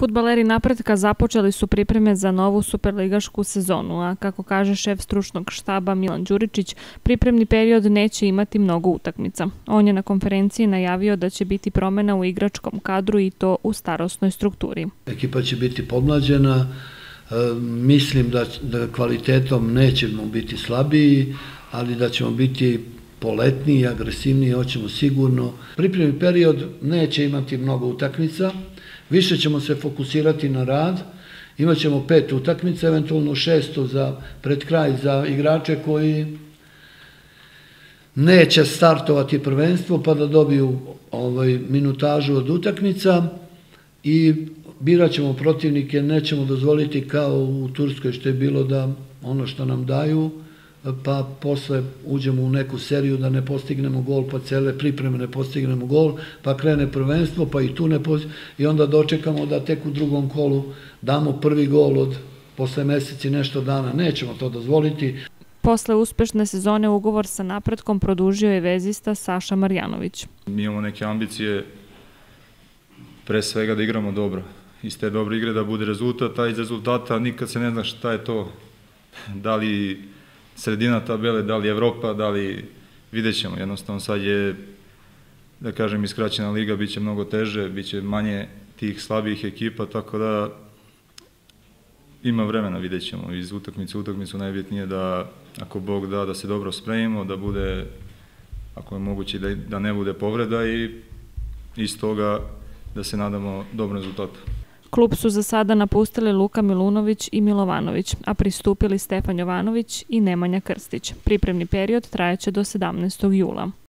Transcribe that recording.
Futbaleri napretka započeli su pripreme za novu superligašku sezonu, a kako kaže šef stručnog štaba Milan Đuričić, pripremni period neće imati mnogo utakmica. On je na konferenciji najavio da će biti promena u igračkom kadru i to u starosnoj strukturi. Ekipa će biti podmlađena, e, mislim da, da kvalitetom nećemo biti slabiji, ali da ćemo biti poletniji, agresivniji, hoćemo sigurno. Pripremni period neće imati mnogo utakmica, Više ćemo se fokusirati na rad, imaćemo pet utakmica, eventualno šesto za, pred kraj za igrače koji neće startovati prvenstvo pa da dobiju ovaj, minutažu od utakmica. I birat ćemo protivnike, nećemo dozvoliti kao u Turskoj što je bilo da ono što nam daju, pa posle uđemo u neku seriju da ne postignemo gol, pa cele pripreme ne postignemo gol, pa krene prvenstvo, pa i tu ne postignemo, i onda dočekamo da tek u drugom kolu damo prvi gol od posle meseci nešto dana. Nećemo to dozvoliti. Posle uspešne sezone ugovor sa napretkom produžio je vezista Saša Marjanović. Mi imamo neke ambicije pre svega da igramo dobro. Iz te dobre igre da bude rezultat, a iz rezultata nikad se ne zna šta je to. Da li sredina tabele, da li Evropa, da li vidjet ćemo. Jednostavno sad je, da kažem, iskraćena liga, bit će mnogo teže, bit će manje tih slabijih ekipa, tako da ima vremena, vidjet ćemo. Iz utakmice u utakmicu najbitnije da, ako Bog da, da se dobro spremimo, da bude, ako je moguće, da, da ne bude povreda i iz toga da se nadamo dobrom rezultatu. Klub su za sada napustili Luka Milunović i Milovanović, a pristupili Stefan Jovanović i Nemanja Krstić. Pripremni period trajeće do 17. jula.